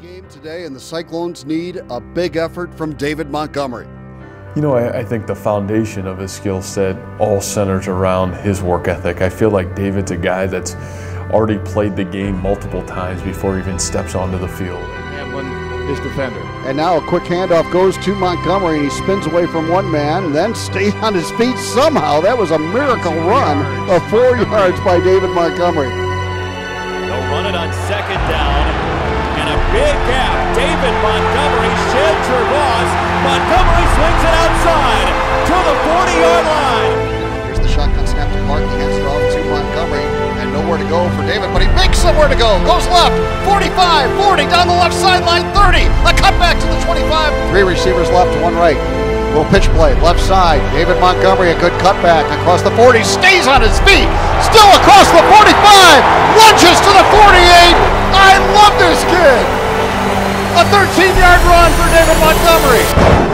game today, and the Cyclones need a big effort from David Montgomery. You know, I, I, think the foundation of his skill set all centers around his work ethic. I feel like David's a guy that's already played the game multiple times before he even steps onto the field. Hamlin, his defender. And now a quick handoff goes to Montgomery, and he spins away from one man, and then stays on his feet somehow. That was a miracle run of four yards by David Montgomery. They'll run it on second down. And a big gap. David Montgomery sheds her loss. Montgomery swings it outside to the 40-yard line. Here's the shotgun snap to Park. He hands it off to Montgomery. And nowhere to go for David, but he makes somewhere to go. Goes left. 45, 40, down the left sideline, 30. A cutback to the 25. Three receivers left, one right. Little pitch play, left side. David Montgomery, a good cutback across the 40, stays on his feet, still across the 45, 13-yard run for David Montgomery.